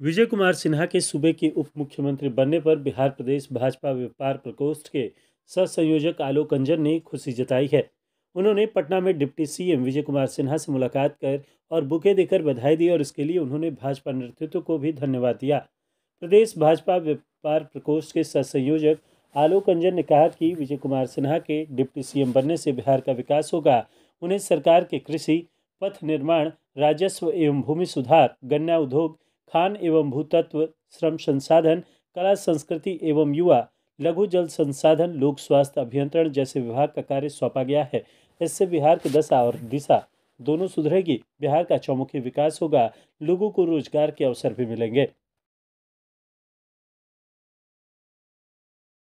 विजय कुमार सिन्हा के सूबे के उप मुख्यमंत्री बनने पर बिहार प्रदेश भाजपा व्यापार प्रकोष्ठ के सह संयोजक आलोक अंजन ने खुशी जताई है। उन्होंने पटना में डिप्टी सीएम विजय कुमार सिन्हा से मुलाकात कर और बुके देकर बधाई दी और इसके लिए उन्होंने भाजपा नेतृत्व को भी धन्यवाद दिया। प्रदेश भाजपा व्यापार प्रकोष्ठ के सह संयोजक आलोक अंजन ने कहा कि विजय कुमार सिन्हा के डिप्टी सीएम बनने से बिहार का विकास होगा। उन्हें सरकार के कृषि, पथ निर्माण, राजस्व एवं भूमि सुधार, गन्ना उद्योग खान एवं भूतत्व, श्रम संसाधन, कला संस्कृति एवं युवा, लघु जल संसाधन, लोक स्वास्थ्य अभियंत्रण जैसे विभाग का कार्य सौंपा गया है। इससे बिहार की दशा और दिशा दोनों सुधरेगी। बिहार का चौमुखी विकास होगा। लोगों को रोज़गार के अवसर भी मिलेंगे।